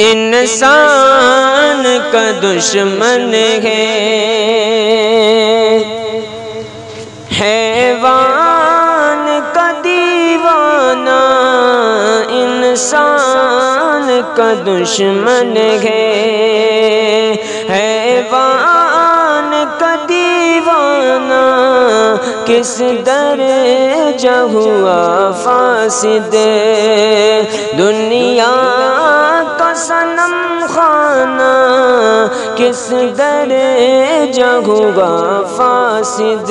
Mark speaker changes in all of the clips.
Speaker 1: इंसान का दुश्मन है। हैवान का दीवाना इंसान का दुश्मन है। हैवान का दीवाना किस दर हुआ फासिद? दुनिया सनम खाना किस दर जगुआ फासिद?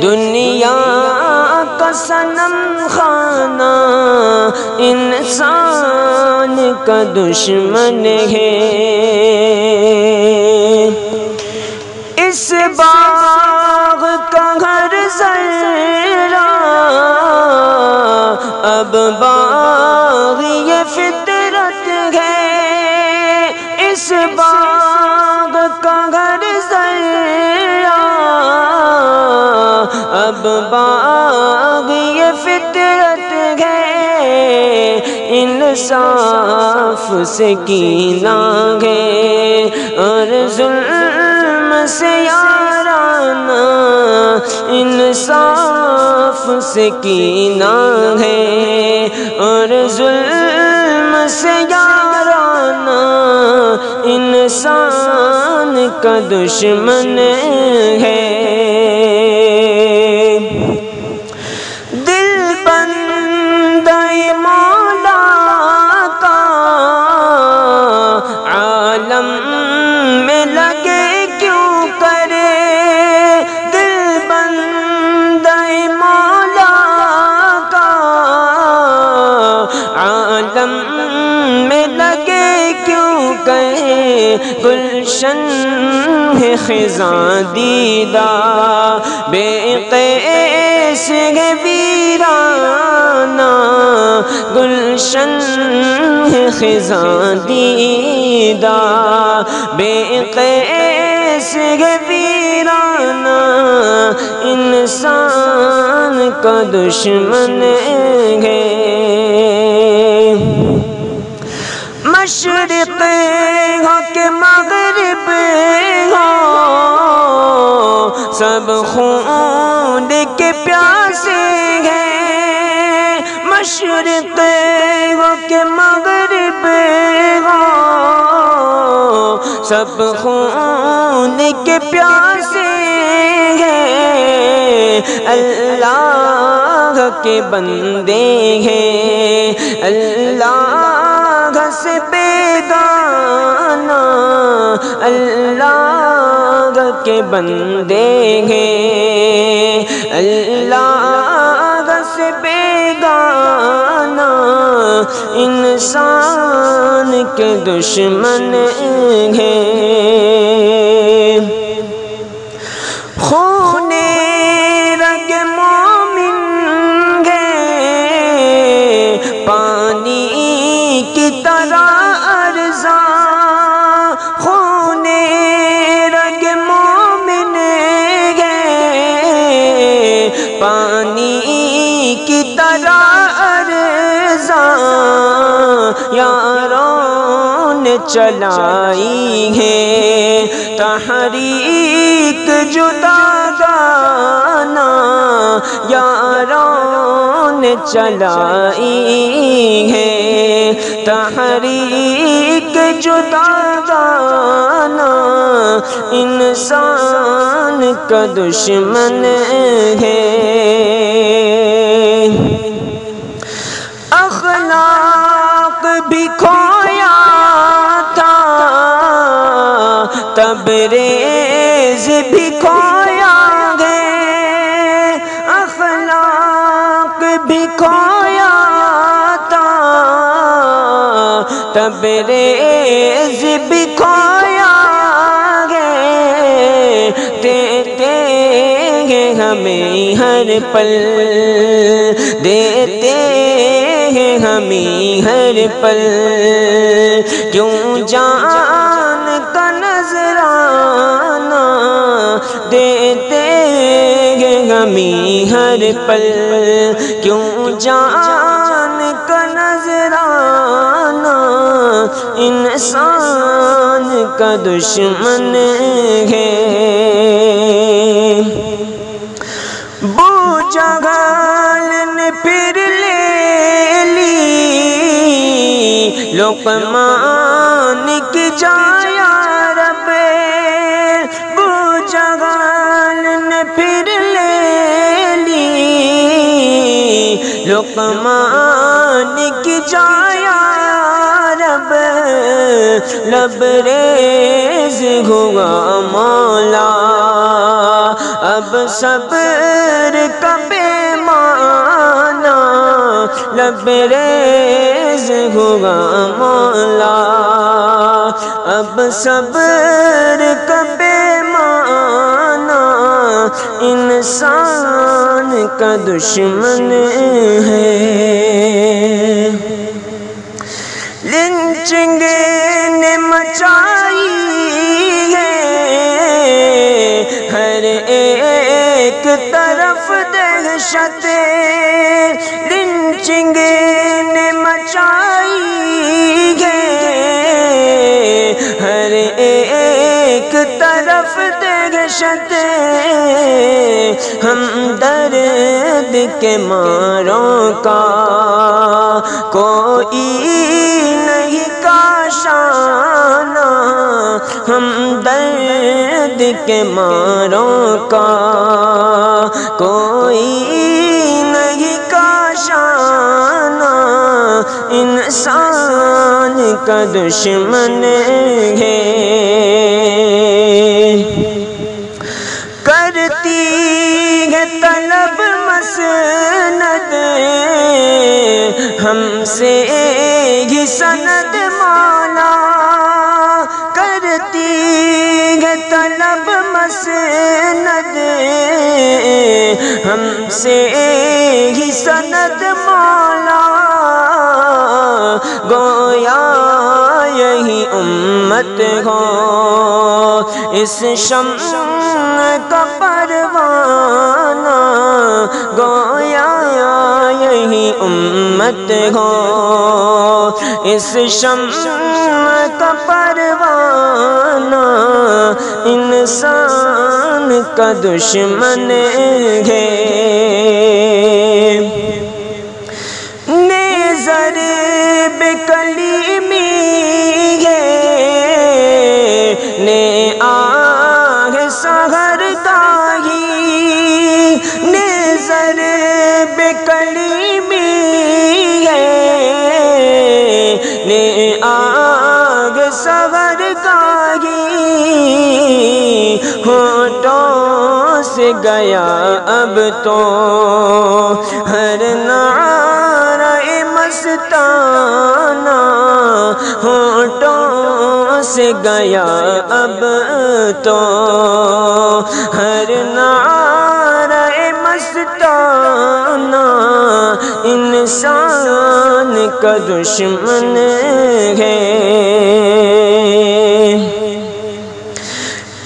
Speaker 1: दुनिया का सनम खाना इंसान का दुश्मन है। इस बाग का घर जरा, अब बाग ये फित अब बाग ये फितरत है, इंसाफ से कीना है और जुल्म से याराना, इंसाफ से कीना है और जुल्म से याराना, इंसान का दुश्मन है। गुलशन है खिजा दीदा बेकैस है वीराना। गुलशन है खिजा दीदा बेकैस वीराना। इंसान का दुश्मन है। मशरक़ हो के मगरब हो। सब खून के प्यासे हैं। मशरक़ हो के मगरब हो। सब खून के प्यासे हैं। अल्लाह के बंदे हैं। अल्लाह अल्लाह के बंदे हैं। अल्लाह से बेगाना इंसान के दुश्मन हैं। पानी की तरह अर्जा यारों ने चलाई है। तहरीक जुदा गाना यारों ने चलाई है। तहरीक जुदा इंसान का दुश्मन है। अखलाक भी खोया था, तबरेज भी खोया गए। अखलाक भी खोया था, तबरेज भी खोया हमें हर पल देते हैं हमें हर पल। क्यों जान का नजराना देते हैं हमें हर पल। क्यों जान का नजराना इंसान का दुश्मन है। लोकमान की जाया, रब। लबरेज हुआ मौला। अब सब्र का पैमाना। लबरेज हुआ मौला। अब सब्र का पैमाना इंसान का दुश्मन है। लिंचिंग ने मचाई है। हर एक तरफ़ दहशत। लिंचिंग ने मचाई एक तरफ़ दहशत हम दर्द के मारों का कोई नहीं काशाना, हम दर्द के मारों का कोई नहीं काशाना। इंसान का दुश्मन है करती है तलब मसनद। हमसे ही सनद माला। करती है तलब मसनद। हमसे ही सनद माला। गोया यही उम्मत हो। इस शम का परवाना गोया यही उम्मत हो। इस शम का परवाना इंसान का दुश्मन है। सहर दाही नेजर बेकली में ने आग सहर गाही होठों से गया अब तो। हर नारा से गया अब तो हर नारा मस्ताना इंसान का दुश्मन है।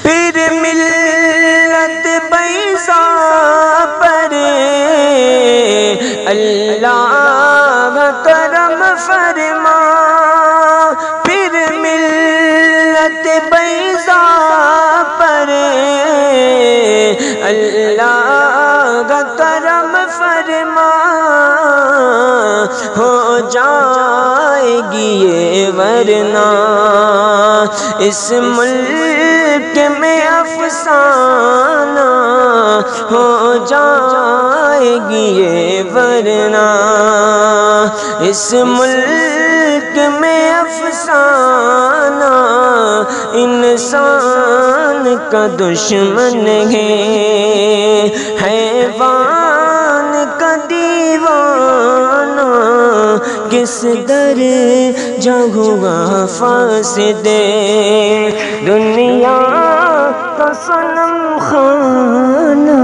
Speaker 1: फिर मिलत बैसा पर अल्लाह करम फिर ये वरना। इस मुल्क में अफसाना हो जाएगी ये वरना। इस मुल्क में अफसाना इंसान का दुश्मन है। किस दर जगुआ फांस दे दुनिया का सनम खाना।